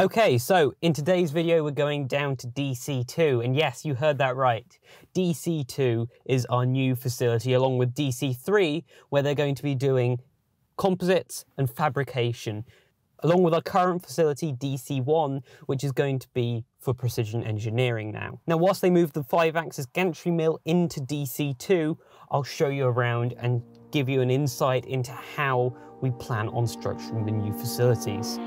Okay, so in today's video, we're going down to DC2. And yes, you heard that right. DC2 is our new facility along with DC3, where they're going to be doing composites and fabrication, along with our current facility, DC1, which is going to be for precision engineering now. Now, whilst they move the five axis gantry mill into DC2, I'll show you around and give you an insight into how we plan on structuring the new facilities.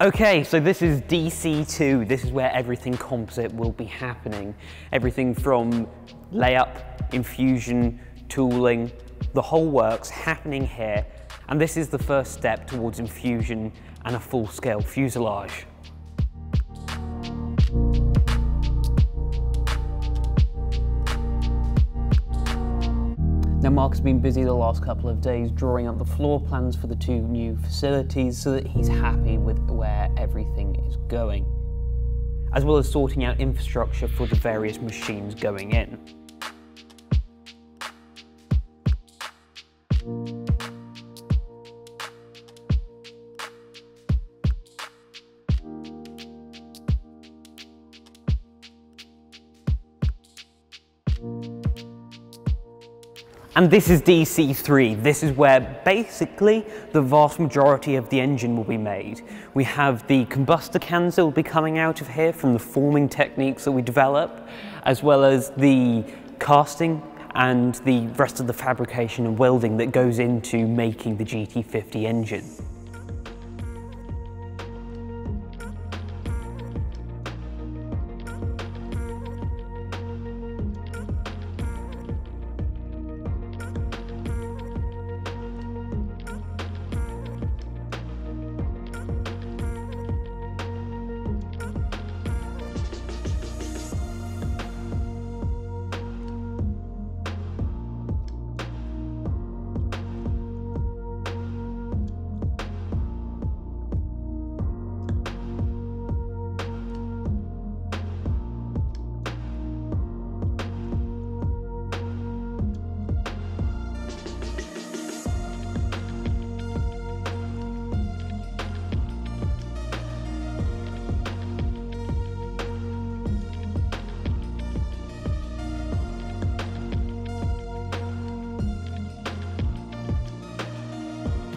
Okay, so this is DC2. This is where everything composite will be happening. Everything from layup, infusion, tooling, the whole works happening here. And this is the first step towards infusion and a full-scale fuselage. Now Mark has been busy the last couple of days drawing up the floor plans for the two new facilities so that he's happy with where everything is going, as well as sorting out infrastructure for the various machines going in. And this is DC3. This is where basically the vast majority of the engine will be made. We have the combustor cans that will be coming out of here from the forming techniques that we develop, as well as the casting and the rest of the fabrication and welding that goes into making the GT50 engine.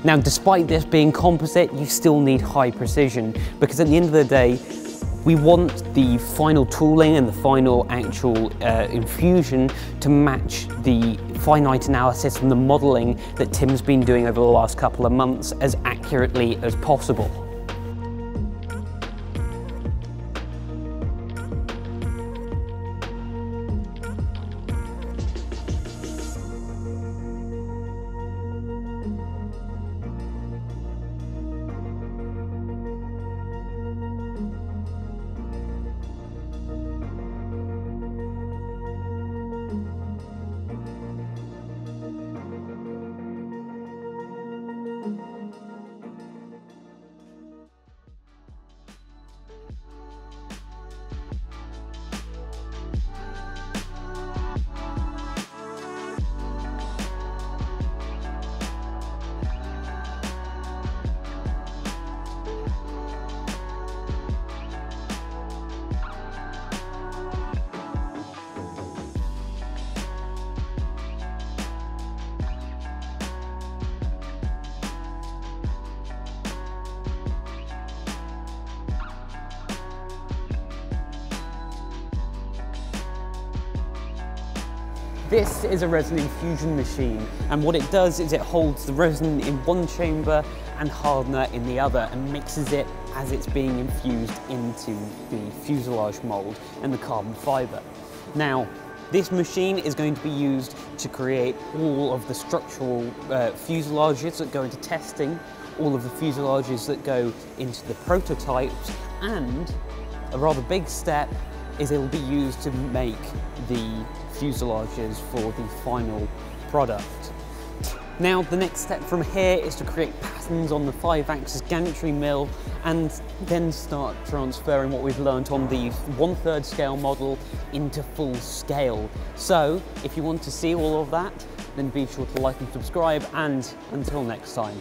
Now, despite this being composite, you still need high precision because at the end of the day, we want the final tooling and the final actual uh, infusion to match the finite analysis and the modelling that Tim's been doing over the last couple of months as accurately as possible. This is a resin infusion machine and what it does is it holds the resin in one chamber and hardener in the other and mixes it as it's being infused into the fuselage mould and the carbon fibre. Now, this machine is going to be used to create all of the structural uh, fuselages that go into testing, all of the fuselages that go into the prototypes, and a rather big step is it will be used to make the fuselages for the final product. Now the next step from here is to create patterns on the 5-axis gantry mill and then start transferring what we've learnt on the one-third scale model into full scale. So if you want to see all of that, then be sure to like and subscribe and until next time.